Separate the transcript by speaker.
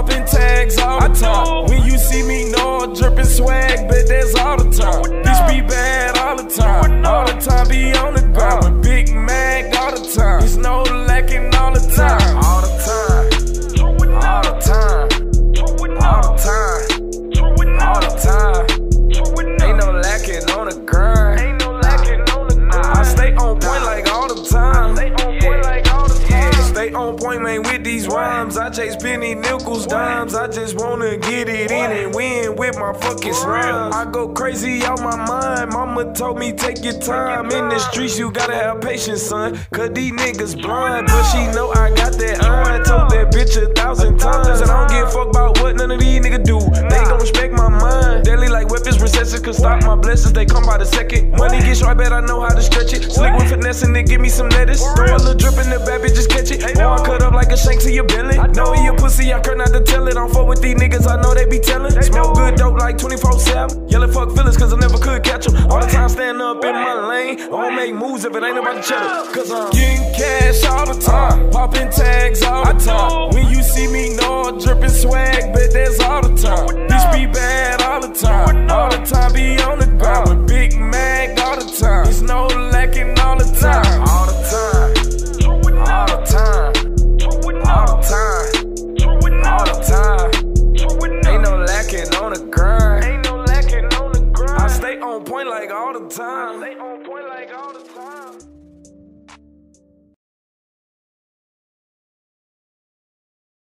Speaker 1: popping tags all the time. When you see me, know I'm dripping swag, but that's all the time. Bitch be bad all the time, all the time be on the ground. Uh. With Big Mac all the time, it's no lacking all the time, all the time, all the time, all the time, all the time. Ain't no lacking on the grind.
Speaker 2: Ain't no lacking on the
Speaker 1: I stay on point like all the time.
Speaker 2: Stay on point like
Speaker 1: on point, man, with these rhymes. I chase penny nickels, dimes. I just wanna get it in and win with my fucking slime. I go crazy out my mind. Mama told me take your time. In the streets, you gotta have patience, son. Cause these niggas blind. But she know I got that iron. Told that bitch a thousand recesses could stop my blessings. They come by the second. Money get short, I bet I know how to stretch it. Slick with finesse and then give me some lettuce. Throw a little drip in the bad bitch, just catch it. Or I cut up like a shank to your belly. Know you pussy, I cur not to tell it. I'm fuck with these niggas, I know they be telling. Smoke good dope like 24 7. Yelling fuck feelings, cause I never could catch them. All the time stand up in my lane. I don't make moves if it ain't about the cheddar. Cause I'm getting cash all the time. Popping tags all the time. point like all the time.